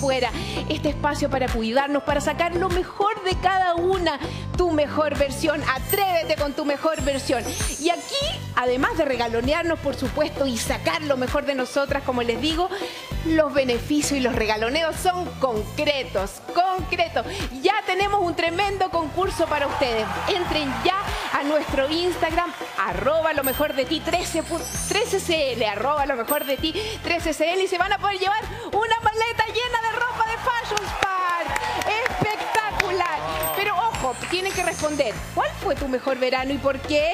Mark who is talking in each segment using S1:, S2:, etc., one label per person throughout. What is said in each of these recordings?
S1: afuera. Este espacio para cuidarnos, para sacar lo mejor de cada una, tu mejor versión. Atrévete con tu mejor versión. Y aquí, además de regalonearnos, por supuesto, y sacar lo mejor de nosotras, como les digo, los beneficios y los regaloneos son concretos, concretos. Ya tenemos un tremendo concurso para ustedes. Entren ya a nuestro Instagram, arroba lo mejor de ti 13, 13CL, arroba lo mejor de ti 13CL y se van a poder llevar una llena de ropa de Fashion. Espectacular. Pero ojo, tienen que responder, ¿cuál fue tu mejor verano y por qué?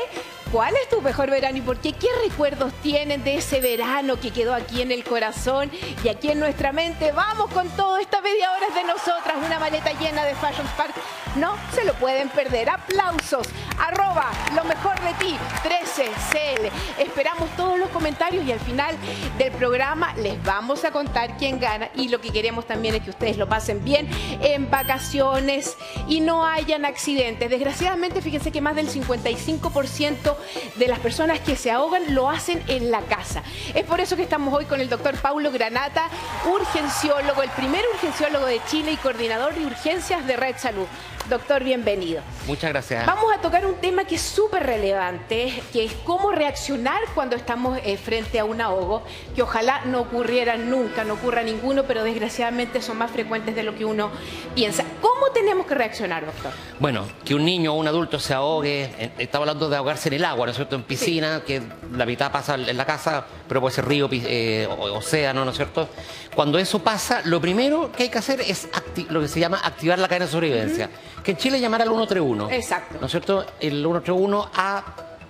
S1: ¿Cuál es tu mejor verano y por qué? ¿Qué recuerdos tienen de ese verano que quedó aquí en el corazón y aquí en nuestra mente? Vamos con todo, esta media hora es de nosotras, una maleta llena de Fashion Spark. No se lo pueden perder. Aplausos, arroba lo mejor de ti, 13CL. Esperamos todos los comentarios y al final del programa les vamos a contar quién gana y lo que queremos también es que ustedes lo pasen bien en vacaciones y no hayan accidentes. Desgraciadamente, fíjense que más del 55% de las personas que se ahogan lo hacen en la casa. Es por eso que estamos hoy con el doctor Paulo Granata, urgenciólogo, el primer urgenciólogo de Chile y coordinador de urgencias de Red Salud. Doctor, bienvenido.
S2: Muchas gracias.
S1: Vamos a tocar un tema que es súper relevante, que es cómo reaccionar cuando estamos eh, frente a un ahogo, que ojalá no ocurriera nunca, no ocurra ninguno, pero desgraciadamente son más frecuentes de lo que uno piensa. ¿Cómo tenemos que reaccionar, doctor?
S2: Bueno, que un niño o un adulto se ahogue, eh, estamos hablando de ahogarse en el agua, ¿no es cierto? En piscina, que la mitad pasa en la casa, pero puede ser río, eh, océano, ¿no es cierto? Cuando eso pasa, lo primero que hay que hacer es lo que se llama activar la cadena de sobrevivencia. Que en Chile llamara al 131.
S1: Exacto.
S2: ¿No es cierto? El 131 A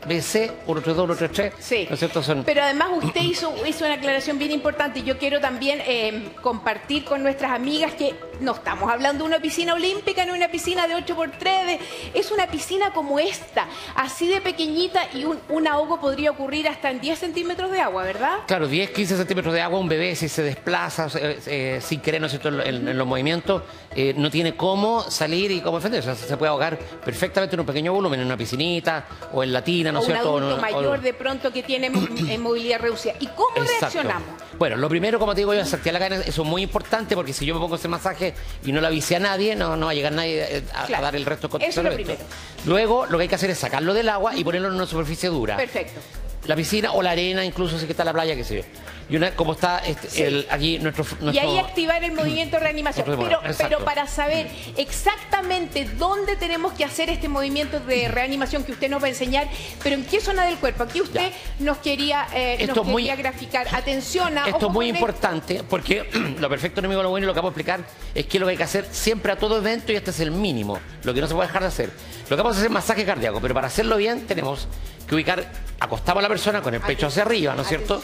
S2: BC, 132, 133.
S1: Sí.
S2: ¿No es cierto? Son...
S1: Pero además usted hizo, hizo una aclaración bien importante. Yo quiero también eh, compartir con nuestras amigas que no estamos hablando de una piscina olímpica ni una piscina de 8x3. es una piscina como esta, así de pequeñita y un, un, ahogo podría ocurrir hasta en 10 centímetros de agua, ¿verdad?
S2: Claro, 10, 15 centímetros de agua, un bebé si se desplaza eh, eh, sin querer, ¿no es cierto?, en, en los movimientos, eh, no tiene cómo salir y cómo defenderse. O sea, se puede ahogar perfectamente en un pequeño volumen, en una piscinita o en la tina, ¿no es cierto?
S1: Un adulto mayor de pronto que tiene movilidad reducida. ¿Y cómo
S2: Exacto.
S1: reaccionamos?
S2: Bueno, lo primero, como te digo yo, es activar la cadena. Eso es muy importante porque si yo me pongo ese masaje y no lo avise a nadie, no, no va a llegar nadie a,
S1: Claro.
S2: a dar el resto con
S1: Eso es lo primero.
S2: Luego, lo que hay que hacer es sacarlo del agua y ponerlo en una superficie dura.
S1: Perfecto.
S2: La piscina o la arena, incluso si que está la playa, qué sé yo. Y una, como está este,
S1: Sí.
S2: el- aquí nuestro,
S1: Y ahí activar el movimiento de reanimación. Pero, pero para saber exactamente dónde tenemos que hacer este movimiento de reanimación que usted nos va a enseñar, pero en qué zona del cuerpo. Aquí usted nos quería, eh,
S2: Esto
S1: nos
S2: muy-
S1: quería graficar. Atención a
S2: Esto es muy importante porque lo perfecto enemigo de lo bueno y lo que vamos a explicar es que lo que hay que hacer siempre a todo evento y este es el mínimo, lo que no se puede dejar de hacer. Lo que vamos a hacer es masaje cardíaco, pero para hacerlo bien tenemos que ubicar, acostamos a la persona con el pecho hacia arriba, ¿no es cierto?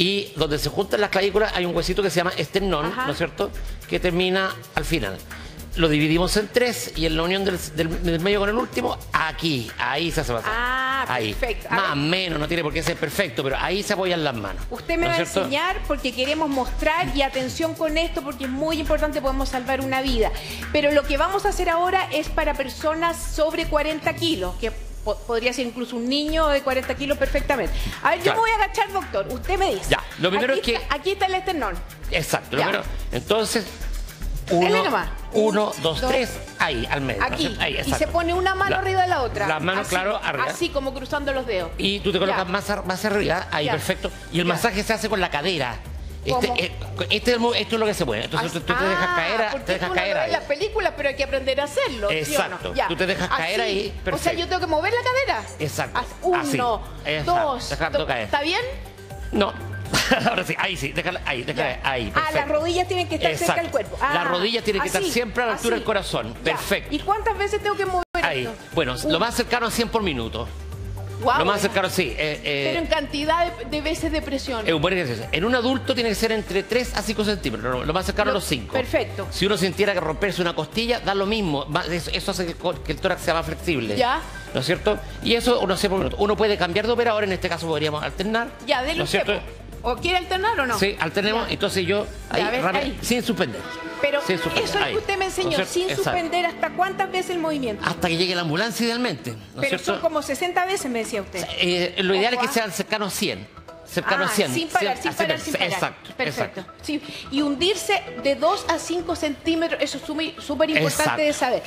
S2: Y donde se juntan las clavículas hay un huesito que se llama esternón,
S1: Ajá.
S2: ¿no es cierto? Que termina al final. Lo dividimos en tres y en la unión del, del- del medio con el último, aquí, ahí se hace.
S1: Ah,
S2: ahí.
S1: perfecto. A
S2: Más o menos, no tiene por qué ser perfecto, pero ahí se apoyan las manos.
S1: Usted me
S2: ¿no
S1: va a enseñar porque queremos mostrar y atención con esto porque es muy importante, podemos salvar una vida. Pero lo que vamos a hacer ahora es para personas sobre 40 kilos, que podría ser incluso un niño de 40 kilos perfectamente. A ver, yo
S2: Claro.
S1: me voy a agachar, doctor. Usted me dice.
S2: Ya, lo primero
S1: Aquí
S2: es que-
S1: está- aquí está el esternón.
S2: Exacto.
S1: Ya.
S2: lo primero, entonces, uno, uno, dos,
S1: Dos.
S2: tres, ahí, al medio. ¿no es
S1: Aquí.
S2: Ahí,
S1: y se pone una mano
S2: La-
S1: arriba de la otra.
S2: Las manos,
S1: Así,
S2: claro, arriba.
S1: Así como cruzando los dedos.
S2: Y tú te colocas más, más arriba, ahí,
S1: Ya.
S2: perfecto. Y el
S1: Ya.
S2: masaje se hace con la cadera. Este, eh, este es lo que se mueve. Entonces tú, tú te dejas
S1: Ah,
S2: caer, a-
S1: porque
S2: te dejas caer ahí.
S1: en las películas, pero hay que aprender a hacerlo. ¿sí o no?
S2: Exacto. Tú te dejas caer ahí,
S1: O sea,
S2: perfecto.
S1: yo tengo que mover la cadera.
S2: Exacto.
S1: Así. Uno.
S2: Exacto.
S1: dos.
S2: Dejando
S1: do-
S2: caer.
S1: ¿Está bien?
S2: No. Ahora sí, ahí sí, déjala ahí, déjala
S1: Ya.
S2: ahí.
S1: Ah,
S2: perfecto.
S1: las rodillas tienen que estar cerca del cuerpo. Ah,
S2: las rodillas tienen que estar siempre a la altura
S1: así.
S2: del corazón.
S1: Ya.
S2: Perfecto.
S1: ¿Y cuántas veces tengo que mover
S2: Ahí.
S1: esto?
S2: Bueno, lo más cercano a 100 por minuto. Lo más
S1: ya.
S2: cercano, sí. eh, eh,
S1: Pero en cantidad de, de veces de presión.
S2: es un buen ejercicio. En un adulto tiene que ser entre 3 a 5 centímetros. Lo- Lo más cercano a
S1: Lo-
S2: los 5.
S1: perfecto.
S2: Si uno sintiera que romperse una costilla, da lo mismo. Eso, eso hace que el, co- que el tórax sea más flexible.
S1: Ya.
S2: ¿No es cierto? Y eso, uno, sé uno puede cambiar de operador. En este caso podríamos alternar.
S1: ya, dele
S2: ¿No es cierto?
S1: tiempo. ¿O quiere alternar o no?
S2: Sí, alternemos.
S1: Ya.
S2: Entonces yo, ahí,
S1: ver,
S2: rápido,
S1: ahí.
S2: sin suspender.
S1: Pero
S2: Sin suspender,
S1: eso es
S2: ahí.
S1: que usted me
S2: ¿No es
S1: enseñó, sin
S2: Exacto.
S1: suspender hasta cuántas veces el movimiento.
S2: Hasta que llegue la ambulancia, idealmente. ¿no es
S1: Pero
S2: cierto?
S1: son como 60 veces, me decía usted.
S2: Eh, lo ideal es que
S1: ah.
S2: sean cercanos a 100. Cercano
S1: Ah,
S2: a 100.
S1: Sin parar,
S2: 100,
S1: sin
S2: a 100,
S1: parar, sin parar.
S2: Exacto,
S1: Perfecto.
S2: exacto.
S1: Sí. Y hundirse de 2 a 5 centímetros, eso es súper importante de saber.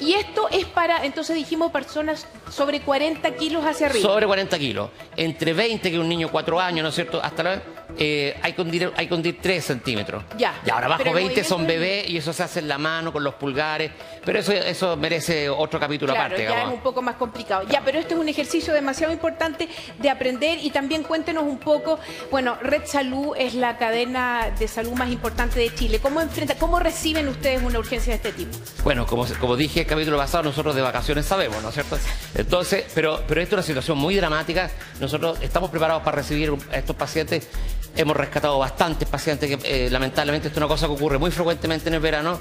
S1: Y esto es para, entonces dijimos, personas sobre 40 kilos hacia arriba.
S2: Sobre 40 kilos. Entre 20, que es un niño 4 años, ¿no es cierto? Hasta la, eh, hay, que hundir, hay que hundir 3 centímetros.
S1: Ya.
S2: Y ahora bajo
S1: Pero el
S2: 20 son bebés y eso se hace en la mano, con los pulgares. Pero eso, eso merece otro capítulo
S1: Claro,
S2: aparte.
S1: ya
S2: digamos.
S1: es un poco más complicado. Ya, pero este es un ejercicio demasiado importante de aprender y también cuéntenos un poco, bueno, Red Salud es la cadena de salud más importante de Chile. ¿Cómo enfrenta, cómo reciben ustedes una urgencia de este tipo?
S2: Bueno, como, como dije el capítulo pasado, nosotros de vacaciones sabemos, ¿no es cierto? Entonces, pero, pero esto es una situación muy dramática. Nosotros estamos preparados para recibir a estos pacientes. Hemos rescatado bastantes pacientes que eh, lamentablemente esto es una cosa que ocurre muy frecuentemente en el verano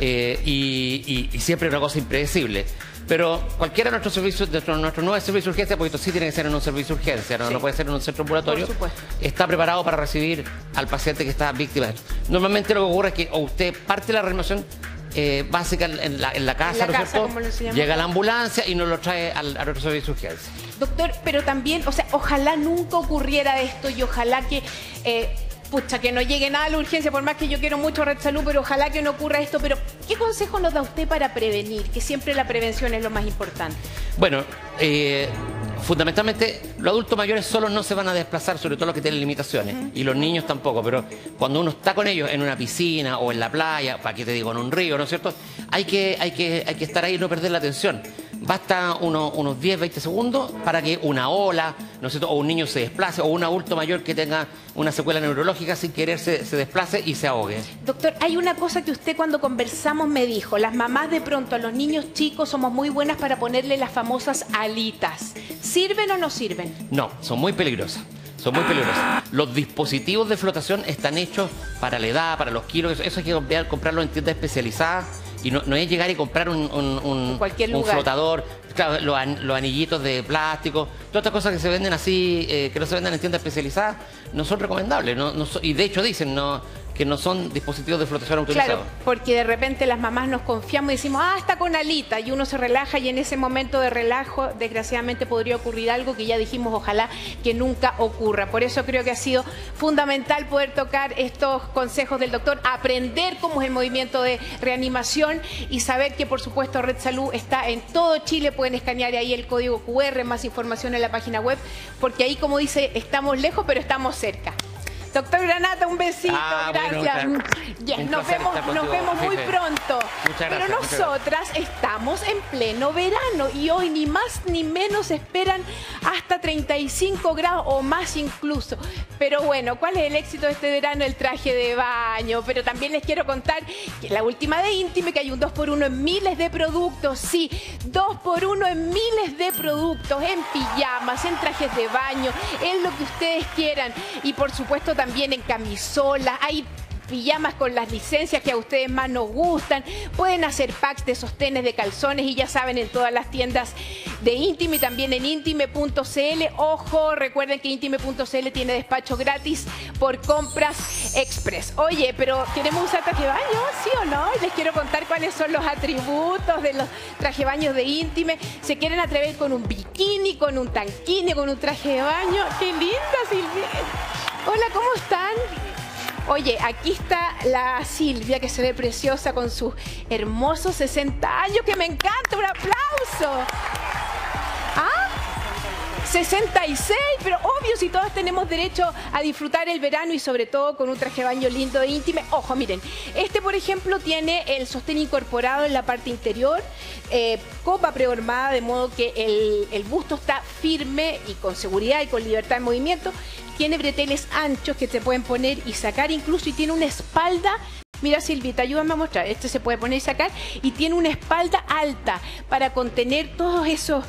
S2: eh, y, y- y siempre es una cosa impredecible. Pero cualquiera de nuestros servicios, de nuestro, nuestro nuevo servicio de urgencia, porque esto sí tiene que ser en un servicio de urgencia, no,
S1: Sí.
S2: no puede ser en un centro ambulatorio, está preparado para recibir al paciente que está víctima de esto. Normalmente lo que ocurre es que o usted parte de la reanimación eh, básica en la, en la casa,
S1: la
S2: ¿no
S1: casa, como llamamos.
S2: Llega la ambulancia y nos lo trae al, nuestro servicio de urgencia.
S1: Doctor, pero también, o sea, ojalá nunca ocurriera esto y ojalá que, eh, pucha, que no llegue nada a la urgencia, por más que yo quiero mucho Red Salud, pero ojalá que no ocurra esto. Pero, ¿qué consejo nos da usted para prevenir? Que siempre la prevención es lo más importante.
S2: Bueno, eh, fundamentalmente los adultos mayores solo no se van a desplazar, sobre todo los que tienen limitaciones, y los niños tampoco, pero cuando uno está con ellos en una piscina o en la playa, para qué te digo, en un río, ¿no es cierto? Hay que, hay que, hay que estar ahí y no perder la atención. Basta uno- unos 10, 20 segundos para que una ola, ¿no es cierto? o un niño se desplace, o un adulto mayor que tenga una secuela neurológica sin querer se, se desplace y se ahogue.
S1: Doctor, hay una cosa que usted cuando conversamos me dijo, las mamás de pronto a los niños chicos somos muy buenas para ponerle las famosas alitas. ¿Sirven o no sirven?
S2: No, son muy peligrosas. Son muy peligrosas. Los dispositivos de flotación están hechos para la edad, para los kilos. Eso, eso hay que comprar- comprarlo en tiendas especializadas. Y no, no es llegar y comprar un, un- un-
S1: En cualquier
S2: un
S1: lugar.
S2: flotador, claro, los, an- los anillitos de plástico, todas estas cosas que se venden así, eh, que no se venden en tiendas especializadas, no son recomendables. no- no son- y de hecho dicen no, que no son dispositivos de flotación autorizados.
S1: Claro, porque de repente las mamás nos confiamos y decimos, ah, está con alita, y uno se relaja y en ese momento de relajo, desgraciadamente podría ocurrir algo que ya dijimos, ojalá que nunca ocurra. Por eso creo que ha sido fundamental poder tocar estos consejos del doctor, aprender cómo es el movimiento de reanimación y saber que por supuesto Red Salud está en todo Chile, pueden escanear ahí el código QR, más información en la página web, porque ahí como dice, estamos lejos pero estamos cerca. Doctor Granata, un besito,
S2: Ah,
S1: gracias.
S2: un
S1: nos vemos, nos
S2: contigo,
S1: vemos muy pronto.
S2: Muchas
S1: Pero
S2: gracias, muchas
S1: nosotras estamos en pleno verano y hoy ni más ni menos esperan hasta 35 grados o más incluso. Pero bueno, ¿cuál es el éxito de este verano? El traje de baño. Pero también les quiero contar que la última de Intime, que hay un 2x1 en miles de productos. Sí, 2x1 en miles de productos, en pijamas, en trajes de baño, en lo que ustedes quieran. Y por supuesto también en camisolas. Hay pijamas con las licencias que a ustedes más nos gustan. Pueden hacer packs de sostenes de calzones y ya saben en todas las tiendas de Intime y también en intime.cl. Ojo, recuerden que intime.cl tiene despacho gratis por compras express. Oye, pero ¿queremos usar traje baño? ¿Sí o no? Les quiero contar cuáles son los atributos de los traje baños de Intime. ¿Se quieren atrever con un bikini, con un tanquini, con un traje de baño? ¡Qué linda, Silvia! Hola, ¿cómo están? Oye, aquí está la Silvia que se ve preciosa con sus hermosos 60 años, que me encanta, un aplauso. ¿Ah? 66, pero obvio si todas tenemos derecho a disfrutar el verano y sobre todo con un traje de baño lindo e íntimo. Ojo, miren, este por ejemplo tiene el sostén incorporado en la parte interior, eh, copa prehormada de modo que el, el busto está firme y con seguridad y con libertad de movimiento. Tiene breteles anchos que se pueden poner y sacar incluso y tiene una espalda Mira Silvita, ayúdame a mostrar. Este se puede poner y sacar y tiene una espalda alta para contener todos esos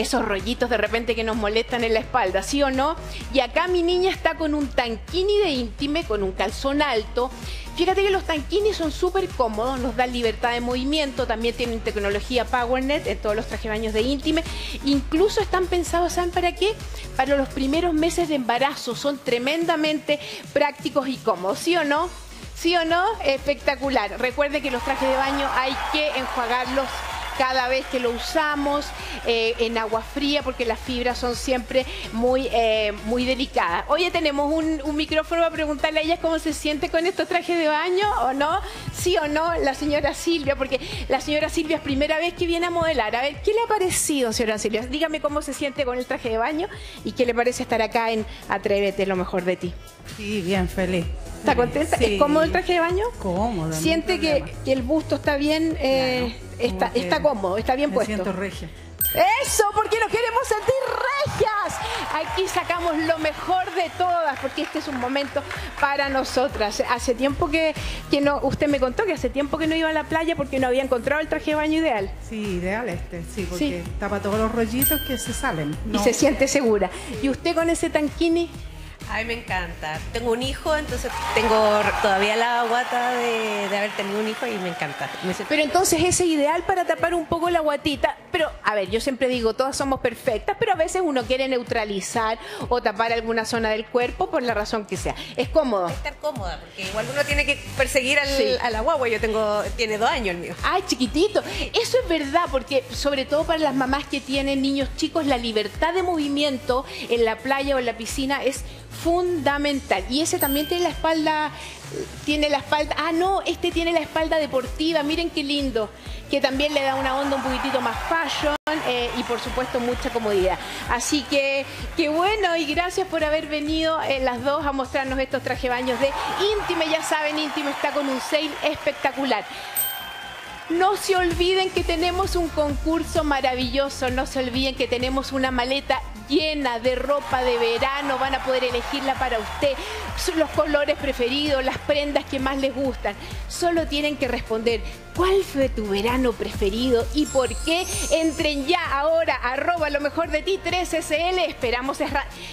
S1: esos rollitos de repente que nos molestan en la espalda, ¿sí o no? Y acá mi niña está con un tanquini de íntime, con un calzón alto. Fíjate que los tanquinis son súper cómodos, nos dan libertad de movimiento, también tienen tecnología PowerNet en todos los trajes de baños de íntime. Incluso están pensados, ¿saben para qué? Para los primeros meses de embarazo, son tremendamente prácticos y cómodos, ¿sí o no? ¿Sí o no? Espectacular. Recuerde que los trajes de baño hay que enjuagarlos cada vez que lo usamos eh, en agua fría porque las fibras son siempre muy, eh, muy delicadas. Oye, tenemos un, un micrófono para preguntarle a ella cómo se siente con estos trajes de baño o no. Sí o no, la señora Silvia, porque la señora Silvia es primera vez que viene a modelar. A ver, ¿qué le ha parecido, señora Silvia? Dígame cómo se siente con el traje de baño y qué le parece estar acá en Atrévete, lo mejor de ti.
S3: Sí, bien, feliz.
S1: ¿Está contenta?
S3: Sí.
S1: ¿Es cómodo el traje de baño?
S3: Cómodo. no
S1: ¿Siente que, el busto está bien, eh,
S3: Claro,
S1: está, está cómodo, está bien
S3: me
S1: puesto?
S3: siento regia.
S1: Eso, porque nos queremos sentir regias. Aquí sacamos lo mejor de todas, porque este es un momento para nosotras. Hace tiempo que, que no, usted me contó que hace tiempo que no iba a la playa porque no había encontrado el traje de baño ideal.
S3: Sí, ideal este, sí, porque
S1: Sí.
S3: tapa todos los rollitos que se salen.
S1: Y se siente segura. ¿Y usted con ese tanquini?
S4: Ay, me encanta. Tengo un hijo, entonces tengo todavía la guata de, de haber tenido un hijo y me encanta. Me siento-
S1: Pero entonces ese ideal para tapar un poco la guatita. Pero, a ver, yo siempre digo, todas somos perfectas, pero a veces uno quiere neutralizar o tapar alguna zona del cuerpo por la razón que sea. Es cómodo.
S4: estar cómoda, porque igual uno tiene que perseguir al,
S1: Sí.
S4: a la guagua. Yo tengo, tiene dos años el mío.
S1: Ay, chiquitito. Eso es verdad, porque sobre todo para las mamás que tienen niños chicos, la libertad de movimiento en la playa o en la piscina es fundamental. Y ese también tiene la espalda, tiene la espalda, ah no, este tiene la espalda deportiva, miren qué lindo, que también le da una onda un poquitito más fashion eh, y por supuesto mucha comodidad. Así que, qué bueno y gracias por haber venido eh, las dos a mostrarnos estos traje baños de Íntime. Ya saben, Íntime está con un sale espectacular. No se olviden que tenemos un concurso maravilloso, no se olviden que tenemos una maleta llena de ropa de verano, van a poder elegirla para usted, los colores preferidos, las prendas que más les gustan. Solo tienen que responder cuál fue tu verano preferido y por qué. Entren ya ahora, arroba lo mejor de ti 3SL, esperamos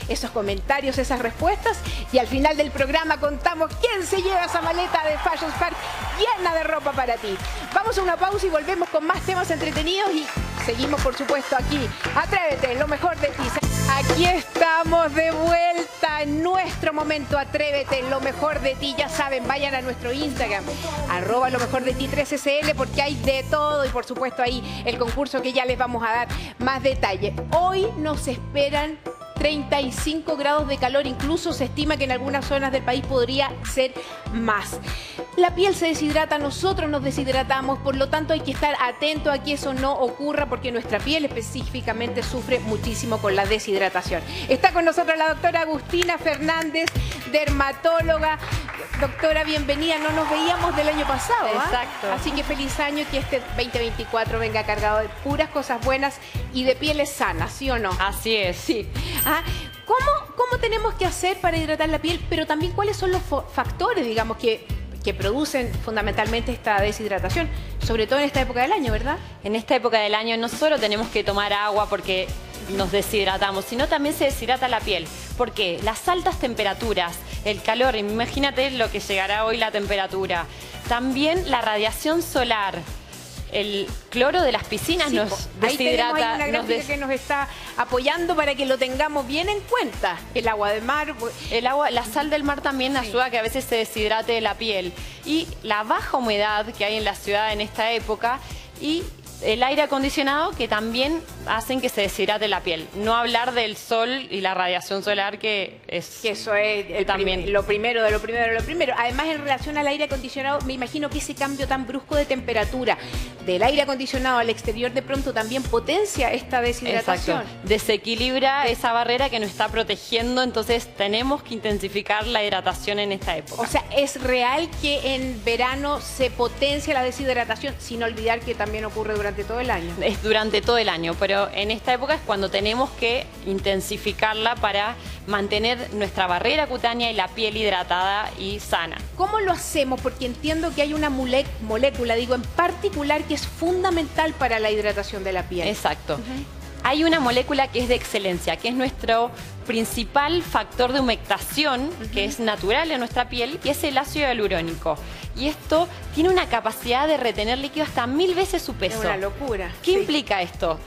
S1: esos comentarios, esas respuestas y al final del programa contamos quién se lleva esa maleta de Fashion Spark llena de ropa para ti. Vamos a una pausa y volvemos con más temas entretenidos y seguimos por supuesto aquí. Atrévete, lo mejor de ti. Aquí estamos de vuelta en nuestro momento. Atrévete, lo mejor de ti. Ya saben, vayan a nuestro Instagram, arroba lo mejor de ti 3SL, porque hay de todo y por supuesto ahí el concurso que ya les vamos a dar más detalle. Hoy nos esperan 35 grados de calor, incluso se estima que en algunas zonas del país podría ser más. La piel se deshidrata, nosotros nos deshidratamos, por lo tanto hay que estar atento a que eso no ocurra porque nuestra piel específicamente sufre muchísimo con la deshidratación. Está con nosotros la doctora Agustina Fernández, dermatóloga. Doctora, bienvenida, no nos veíamos del año pasado. ¿ah?
S5: Exacto.
S1: Así que feliz año que este 2024 venga cargado de puras cosas buenas y de pieles sanas, ¿sí o no?
S5: Así es.
S1: Sí. Ah, ¿cómo, ¿Cómo tenemos que hacer para hidratar la piel? Pero también cuáles son los factores, digamos, que, que producen fundamentalmente esta deshidratación, sobre todo en esta época del año, ¿verdad?
S5: En esta época del año no solo tenemos que tomar agua porque nos deshidratamos, sino también se deshidrata la piel. porque Las altas temperaturas, el calor, imagínate lo que llegará hoy la temperatura. También la radiación solar. El cloro de las piscinas
S1: Sí,
S5: nos
S1: po. Ahí tenemos ahí
S5: deshidrata.
S1: una
S5: nos des-
S1: que nos está apoyando para que lo tengamos bien en cuenta. El agua de mar,
S5: El agua, la sal del mar también ayuda a que a veces se deshidrate la piel. Y la baja humedad que hay en la ciudad en esta época y el aire acondicionado que también hacen que se deshidrate la piel. No hablar del sol y la radiación solar que es...
S1: que eso es el
S5: También.
S1: prim- lo primero de lo primero de lo primero. Además, en relación al aire acondicionado, me imagino que ese cambio tan brusco de temperatura del aire acondicionado al exterior de pronto también potencia esta deshidratación.
S5: Exacto. Desequilibra esa barrera que nos está protegiendo, entonces tenemos que intensificar la hidratación en esta época.
S1: O sea, es real que en verano se potencia la deshidratación, sin olvidar que también ocurre durante todo el año.
S5: es durante todo el año, pero en esta época es cuando tenemos que intensificarla para mantener nuestra barrera cutánea y la piel hidratada y sana.
S1: ¿Cómo lo hacemos? Porque entiendo que hay una molécula, digo, en particular que es fundamental para la hidratación de la piel.
S5: Exacto. Hay una molécula que es de excelencia, que es nuestro principal factor de humectación, que es natural en nuestra piel, y es el ácido hialurónico. Y esto tiene una capacidad de retener líquido hasta mil veces su
S1: Es
S5: peso.
S1: una locura.
S5: ¿Qué
S1: Sí.
S5: implica esto?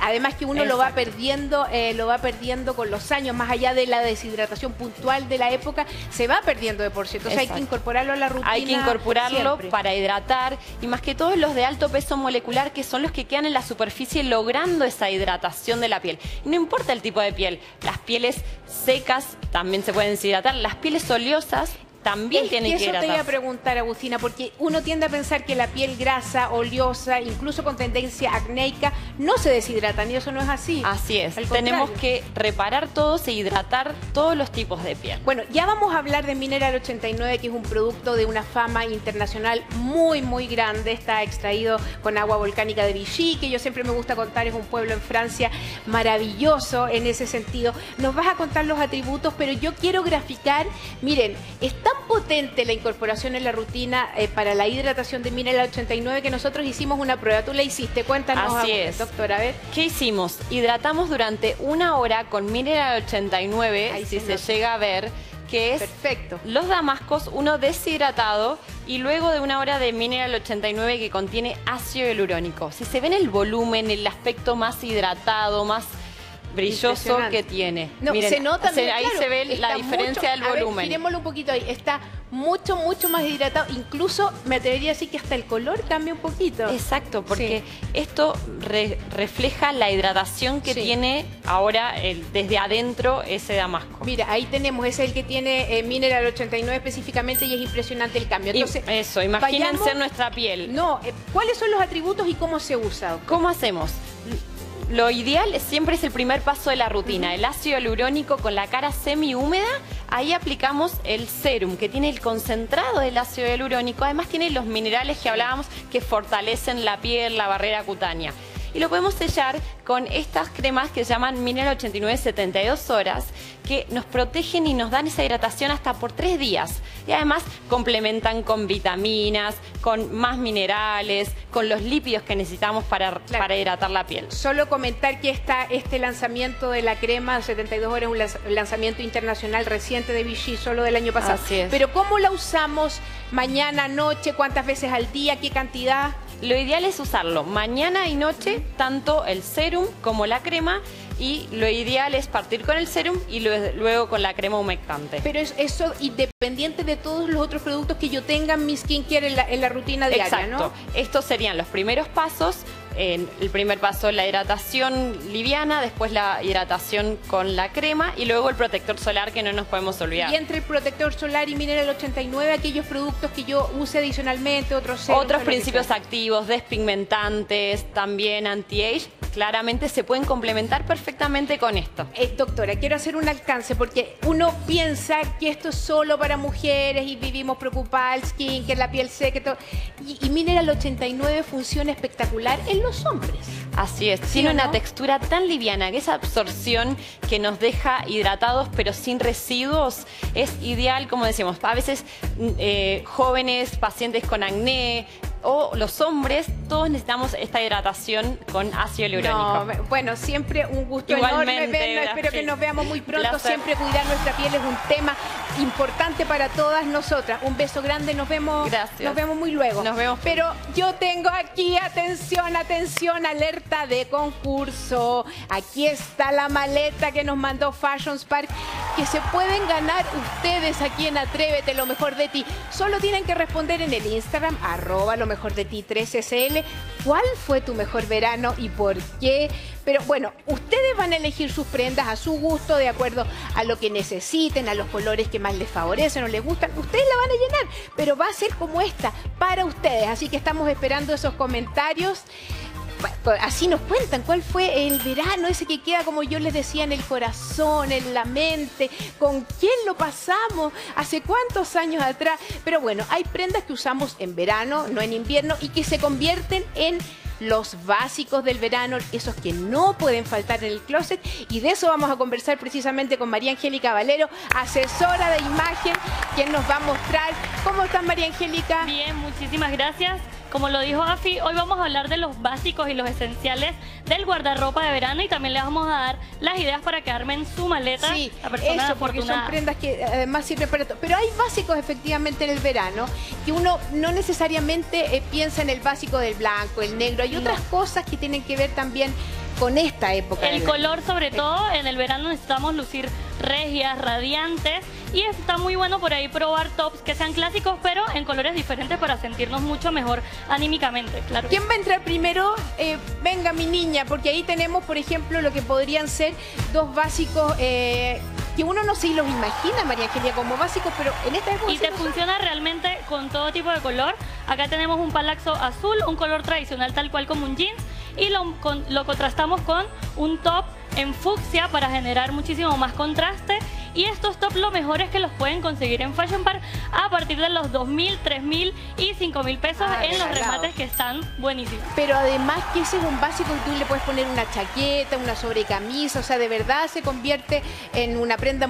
S1: Además que uno lo va perdiendo, eh, lo va perdiendo con los años, más allá de la deshidratación puntual de la época, se va perdiendo de por sí. Entonces hay que incorporarlo a la rutina.
S5: Hay que incorporarlo
S1: siempre.
S5: para hidratar y más que todo los de alto peso molecular que son los que quedan en la superficie logrando esa hidratación de la piel. Y no importa el tipo de piel, las pieles secas también se pueden deshidratar, las pieles oleosas también
S1: Es
S5: tienen
S1: que
S5: que
S1: eso te iba a preguntar, Agustina, porque uno tiende a pensar que la piel grasa, oleosa, incluso con tendencia acnéica, no se deshidratan y eso no es así.
S5: Así es, tenemos que reparar todos e hidratar todos los tipos de piel.
S1: Bueno, ya vamos a hablar de Mineral 89, que es un producto de una fama internacional muy, muy grande. Está extraído con agua volcánica de Vichy, que yo siempre me gusta contar, es un pueblo en Francia maravilloso en ese sentido. Nos vas a contar los atributos, pero yo quiero graficar, miren, es tan potente la incorporación en la rutina eh, para la hidratación de Mineral 89 que nosotros hicimos una prueba. Tú la hiciste, cuéntanos,
S5: Así es.
S1: doctora, a ver.
S5: ¿Qué hicimos? Hidratamos durante una hora con Mineral 89,
S1: Ahí
S5: si
S1: se
S5: llega a ver, que es
S1: Perfecto.
S5: los damascos, uno deshidratado y luego de una hora de Mineral 89 que contiene ácido hialurónico. Si se ven el volumen, el aspecto más hidratado, más brilloso que tiene.
S1: No,
S5: Miren,
S1: se nota,
S5: se- ahí
S1: claro,
S5: se ve la diferencia
S1: mucho-
S5: del volumen.
S1: girémoslo un poquito ahí. Está mucho, mucho más hidratado. Incluso me atrevería a decir que hasta el color cambia un poquito.
S5: Exacto, porque esto re- refleja la hidratación que
S1: Sí.
S5: tiene ahora el- desde adentro ese damasco.
S1: Mira, ahí tenemos, es el que tiene eh, Mineral 89 específicamente y es impresionante el cambio.
S5: Y
S1: Entonces,
S5: eso, imagínense
S1: vayamos-
S5: nuestra piel.
S1: No, eh, ¿cuáles son los atributos y cómo se usa?
S5: ¿Cómo hacemos? Lo ideal siempre es el primer paso de la rutina, el ácido hialurónico con la cara semi húmeda, ahí aplicamos el serum que tiene el concentrado del ácido hialurónico, además tiene los minerales que hablábamos que fortalecen la piel, la barrera cutánea. Y lo podemos sellar con estas cremas que se llaman Mineral 89 72 horas, que nos protegen y nos dan esa hidratación hasta por tres días. Y además complementan con vitaminas, con más minerales, con los lípidos que necesitamos para,
S1: Claro.
S5: para hidratar la piel.
S1: Solo comentar que esta, este lanzamiento de la crema 72 horas un lanz- lanzamiento internacional reciente de Vichy, solo del año pasado.
S5: Así es.
S1: Pero ¿cómo la usamos mañana, noche, cuántas veces al día, qué cantidad?
S5: Lo ideal es usarlo mañana y noche, tanto el serum como la crema. Y lo ideal es partir con el serum y lue- luego con la crema humectante.
S1: Pero es eso independiente de todos los otros productos que yo tenga en mi skincare en la, en la rutina diaria,
S5: Exacto.
S1: ¿no?
S5: Estos serían los primeros pasos. En el primer paso la hidratación liviana, después la hidratación con la crema y luego el protector solar que no nos podemos olvidar.
S1: Y entre el protector solar y Mineral 89, aquellos productos que yo use adicionalmente, otros
S5: Otros principios activos, despigmentantes, también anti-age, claramente se pueden complementar perfectamente con esto.
S1: Eh, doctora, quiero hacer un alcance porque uno piensa que esto es solo para mujeres y vivimos preocupadas, el skin, que la piel seca y todo. Y, y Mineral 89 funciona espectacular en los hombres.
S5: Así es,
S1: ¿Sí
S5: tiene una
S1: no?
S5: textura tan liviana que esa absorción que nos deja hidratados pero sin residuos es ideal, como decíamos, a veces mm, eh, jóvenes, pacientes con acné o los hombres, todos necesitamos esta hidratación con ácido hialurónico.
S1: No, bueno, siempre un gusto
S5: Igualmente,
S1: enorme vernos. Espero que nos veamos muy pronto.
S5: Placer.
S1: Siempre cuidar nuestra piel es un tema importante para todas nosotras. Un beso grande, nos vemos.
S5: Gracias.
S1: Nos vemos muy luego.
S5: Nos vemos.
S1: Pero yo tengo aquí, atención, atención, alerta de concurso. Aquí está la maleta que nos mandó Fashion Spark, que se pueden ganar ustedes aquí en Atrévete, lo mejor de ti. Solo tienen que responder en el Instagram, arroba lo mejor de ti 3SL, cuál fue tu mejor verano y por qué. Pero bueno, ustedes van a elegir sus prendas a su gusto, de acuerdo a lo que necesiten, a los colores que más les favorecen o les gustan. Ustedes la van a llenar, pero va a ser como esta, para ustedes. Así que estamos esperando esos comentarios. Así nos cuentan cuál fue el verano, ese que queda, como yo les decía, en el corazón, en la mente, con quién lo pasamos, hace cuántos años atrás. Pero bueno, hay prendas que usamos en verano, no en invierno, y que se convierten en los básicos del verano, esos que no pueden faltar en el closet. Y de eso vamos a conversar precisamente con María Angélica Valero, asesora de imagen, quien nos va a mostrar. ¿Cómo estás, María Angélica?
S6: Bien, muchísimas gracias. Como lo dijo Afi, hoy vamos a hablar de los básicos y los esenciales del guardarropa de verano y también les vamos a dar las ideas para que armen su maleta.
S1: Sí,
S6: la persona
S1: eso, porque son prendas que además sirven para todo. Pero hay básicos efectivamente en el verano que uno no necesariamente eh, piensa en el básico del blanco, el negro. Hay otras cosas que tienen que ver también con esta época.
S6: El color, sobre todo, en el verano necesitamos lucir regias, radiantes. Y está muy bueno por ahí probar tops que sean clásicos, pero en colores diferentes para sentirnos mucho mejor anímicamente, claro.
S1: ¿Quién va a entrar primero? Eh, venga, mi niña, porque ahí tenemos, por ejemplo, lo que podrían ser dos básicos eh, que uno no se los imagina, María Angelia, como básicos, pero en esta época
S6: Y te
S1: son.
S6: funciona realmente con todo tipo de color. Acá tenemos un palaxo azul, un color tradicional tal cual como un jeans. Y lo, con- lo contrastamos con un top en fucsia para generar muchísimo más contraste. Y estos tops lo mejor es que los pueden conseguir en Fashion Park a partir de los 2.000, 3.000 y 5.000 pesos
S1: Ah,
S6: en los remates que están buenísimos.
S1: Pero además que ese es un básico que tú le puedes poner una chaqueta, una sobrecamisa, o sea, de verdad se convierte en una prenda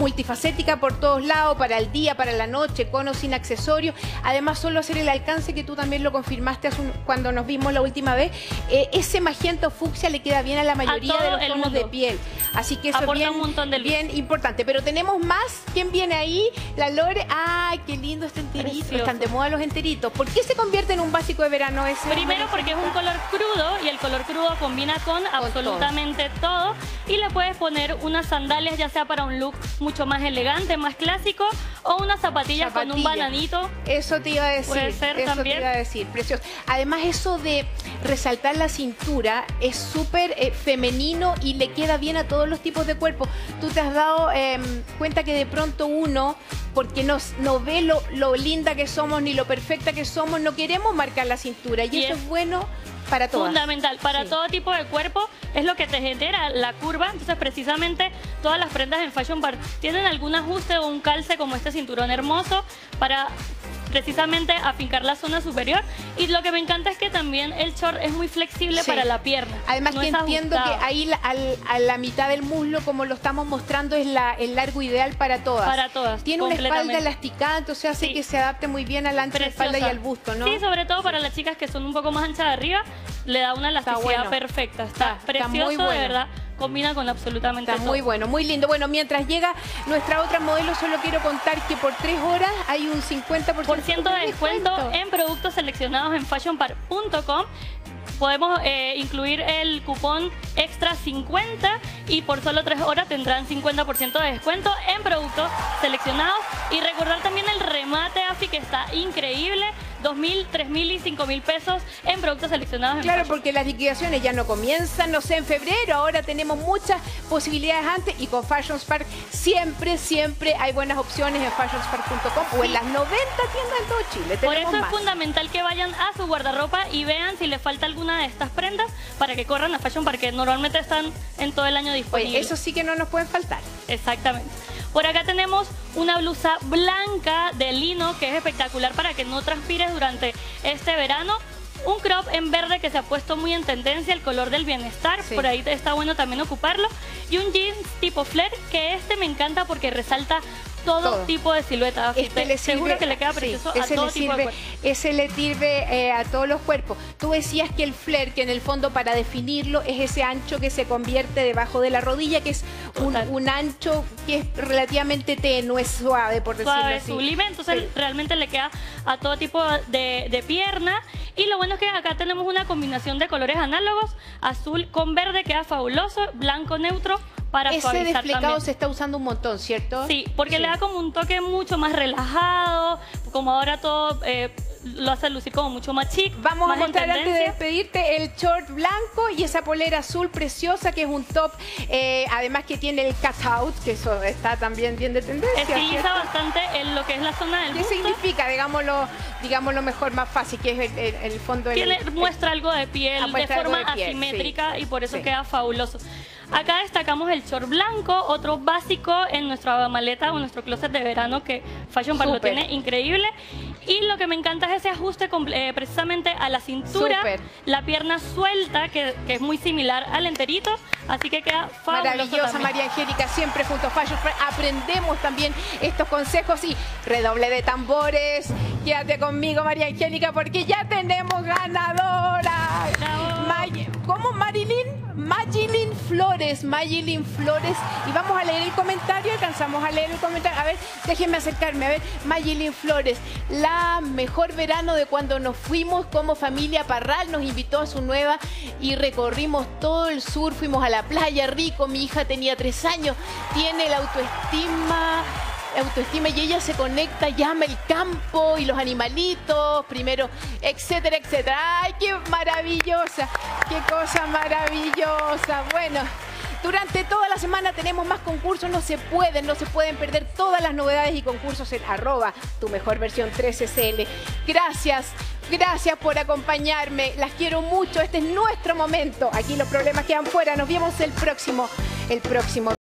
S1: multifacética por todos lados, para el día, para la noche, con o sin accesorios. Además, solo hacer el alcance que tú también lo confirmaste hace un- cuando nos vimos la última vez, eh, ese magenta fucsia le queda bien a la mayoría
S6: todo
S1: de los tonos de piel. Así que eso
S6: Aporta
S1: es bien,
S6: un montón de luz.
S1: bien importante. Pero tenemos más. ¿Quién viene ahí? La Lore. ¡Ay, qué lindo este enterito!
S6: Precioso.
S1: Están de moda los enteritos. ¿Por qué se convierte en un básico de verano ese?
S6: Primero porque es un color crudo y el color crudo combina con absolutamente todo. Y le puedes poner unas sandalias ya sea para un look mucho más elegante, más clásico o unas zapatillas con un
S1: Zapatilla.
S6: bananito.
S1: Eso te iba a decir.
S6: Puede ser
S1: eso
S6: también.
S1: te iba a decir, precioso. Además, eso de resaltar la cintura es súper eh, femenino y le queda bien a todos los tipos de cuerpo. Tú te has dado eh, cuenta que de pronto uno, porque nos, no ve lo, lo linda que somos ni lo perfecta que somos, no queremos marcar la cintura. Y,
S6: Y
S1: eso
S6: es
S1: es bueno para todas.
S6: Fundamental para
S1: Sí.
S6: todo tipo de cuerpo es lo que te genera la curva. Entonces, precisamente todas las prendas en Fashion Bar tienen algún ajuste o un calce como este cinturón hermoso para precisamente afincar la zona superior. Y lo que me encanta es que también el short es muy flexible
S1: Sí.
S6: para la pierna.
S1: Además
S6: No
S1: que entiendo que ahí al- a la mitad del muslo, como lo estamos mostrando, es la, el largo ideal para todas.
S6: Para todas,
S1: Tiene una espalda o sea, hace
S6: Sí.
S1: que se adapte muy bien al ancho de la espalda y
S6: Preciosa.
S1: al busto, ¿no?
S6: Sí, sobre todo para las chicas que son un poco más anchas de arriba, le da una elasticidad
S1: bueno.
S6: perfecta. Está,
S1: Está- está
S6: precioso,
S1: muy bueno.
S6: de verdad. Combina con absolutamente
S1: Está
S6: todo.
S1: muy bueno, muy lindo. Bueno, mientras llega nuestra otra modelo, solo quiero contar que por tres horas hay un 50%
S6: por ciento de descuento en productos seleccionados en fashionpar.com. Podemos eh, incluir el cupón extra 50 y por solo tres horas tendrán 50% de descuento en productos seleccionados. Y recordar también el remate AFI que está increíble, 2.000, 3.000 y 5.000 pesos en productos seleccionados en
S1: Claro, porque las liquidaciones ya no comienzan, no sé, en febrero, ahora tenemos muchas posibilidades antes y con Fashion Spark siempre, siempre hay buenas opciones en fashionspark.com o en las 90 tiendas en todo Chile.
S6: Por eso es fundamental que vayan a su guardarropa y vean si les falta alguna de estas prendas para que corran a Fashion Park, que normalmente están en todo el año disponibles.
S1: Oye, eso sí que no nos pueden faltar.
S6: Exactamente. Por acá tenemos una blusa blanca de lino que es espectacular para que no transpires durante este verano. Un crop en verde que se ha puesto muy en tendencia, el color del bienestar,
S1: Sí.
S6: por ahí está bueno también ocuparlo. Y un jeans tipo flare, que este me encanta porque resalta todo,
S1: Todo.
S6: tipo de silueta.
S1: Este le
S6: Seguro que le queda
S1: sí,
S6: precioso a todo
S1: le
S6: tipo de
S1: sirve, ese le sirve eh, a todos los cuerpos. Tú decías que el flare, que en el fondo para definirlo es ese ancho que se convierte debajo de la rodilla, que es un, ancho que es relativamente tenue, suave, por decirlo
S6: suave,
S1: así.
S6: sublime, entonces
S1: Sí.
S6: realmente le queda a todo tipo de, de pierna. Y lo bueno es que acá tenemos una combinación de colores análogos, azul con verde queda fabuloso, blanco neutro para
S1: Ese desplegado se está usando un montón, ¿cierto?
S6: Sí, porque
S1: Sí.
S6: le da como un toque mucho más relajado, como ahora todo eh, lo hace lucir como mucho más chic.
S1: Vamos
S6: más
S1: a mostrar antes de despedirte el short blanco y esa polera azul preciosa que es un top, eh, además que tiene el cutout, que eso está también bien de tendencia.
S6: Estiliza bastante en lo que es la zona del
S1: ¿Qué
S6: busto.
S1: significa, digámoslo, digámoslo mejor, más fácil, que es el, el- el fondo del... El-
S6: muestra algo de
S1: Ah,
S6: piel de forma
S1: de piel,
S6: asimétrica
S1: sí.
S6: y por eso
S1: Sí.
S6: queda fabuloso. Acá destacamos el short blanco, otro básico en nuestra maleta o nuestro closet de verano que Fashion Park lo tiene increíble. Y lo que me encanta es ese ajuste eh, precisamente a la cintura,
S1: Súper.
S6: la pierna suelta, que, que es muy similar al enterito, así que queda fabuloso
S1: Maravillosa
S6: también.
S1: María Angélica, siempre junto a Fashion Friend. Aprendemos también estos consejos y redoble de tambores. Quédate conmigo, María Angélica, porque ya tenemos ganadora.
S6: Bravo.
S1: May- ¿Cómo Marilyn? Magilin Flores, Magilin Flores. Y vamos a leer el comentario, alcanzamos a leer el comentario. A ver, déjenme acercarme, a ver, Magilin Flores. La mejor verano de cuando nos fuimos como familia Parral, nos invitó a su nueva y recorrimos todo el sur, fuimos a la playa Rico, mi hija tenía tres años, tiene la autoestima autoestima y ella se conecta, llama el campo y los animalitos, primero, etcétera, etcétera. ¡Ay, qué maravillosa! ¡Qué cosa maravillosa! Bueno. Durante toda la semana tenemos más concursos, no se pueden, no se pueden perder todas las novedades y concursos en arroba tu mejor versión 13SL. Gracias, gracias por acompañarme, las quiero mucho, este es nuestro momento. Aquí los problemas quedan fuera, nos vemos el próximo, el próximo.